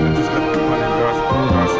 That's, that's, that's,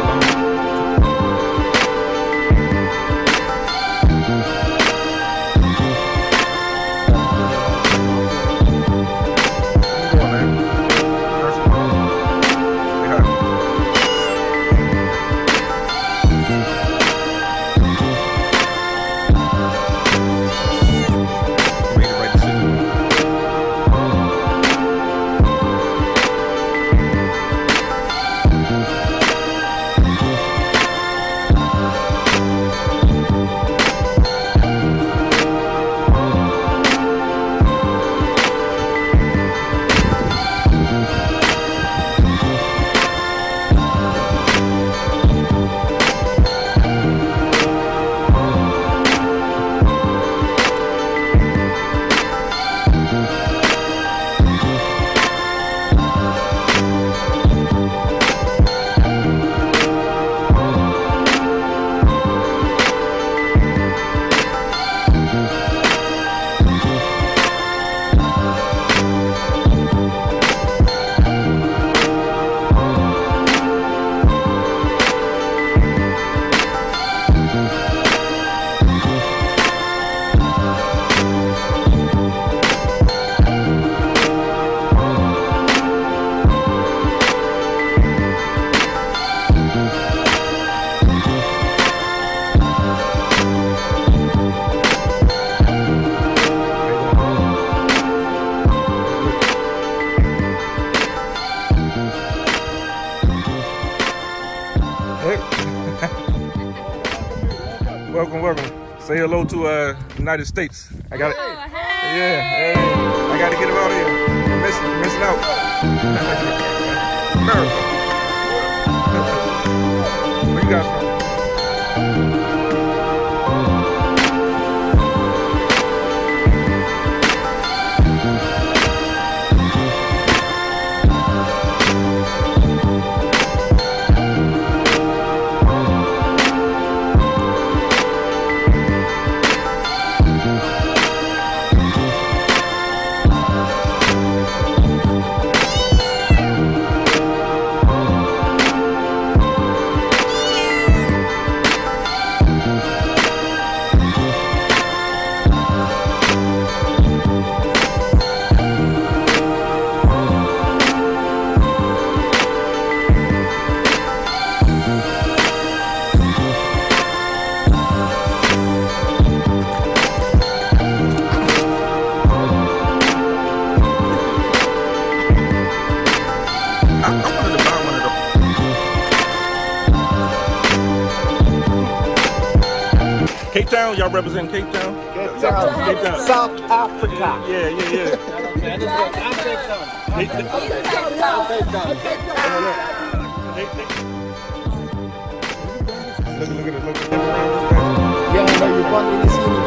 welcome, welcome. Say hello to uh, United States. I got it. Oh, hey. Yeah, hey. I got to get him out of here. Missing, missing out. America. Where you guys from? Cape Town, y'all represent Cape Town? Cape Town, Cape Town. South Africa. Yeah, yeah, yeah. They- they- they- they- Look, look at it, look at it. Yeah, no, you want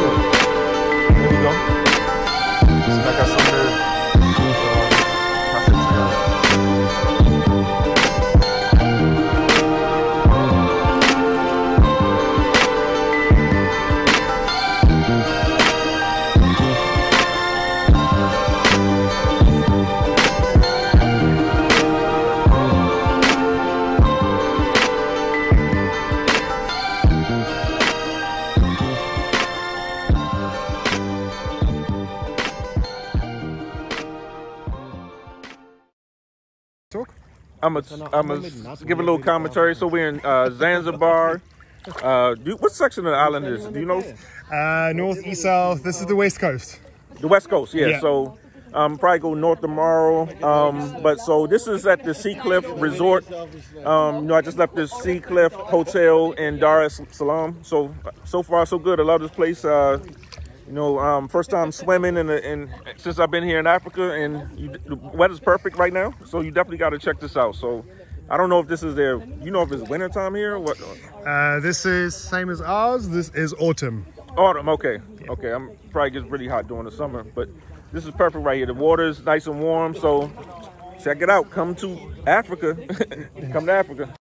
I'm a, I'm a give a little commentary. So we're in uh, Zanzibar. Uh, do, what section of the island is? it? Do you know? Uh, north, east, south. This is the west coast. The West Coast, yeah. Yeah. So um, probably go north tomorrow. Um, but so this is at the Sea Cliff Resort. Um, you know, I just left the Sea Cliff Hotel in Dar es Salaam. So so far so good. I love this place. Uh, you know, um, first time swimming in, the, in since I've been here in Africa, and you, the weather's perfect right now. So you definitely got to check this out. So I don't know if this is their, you know, if it's winter time here or what. Uh, this is same as ours. This is autumn. Autumn, okay. Okay, I'm probably gets really hot during the summer, but this is perfect right here. The water's nice and warm, so check it out. Come to Africa. Come to Africa.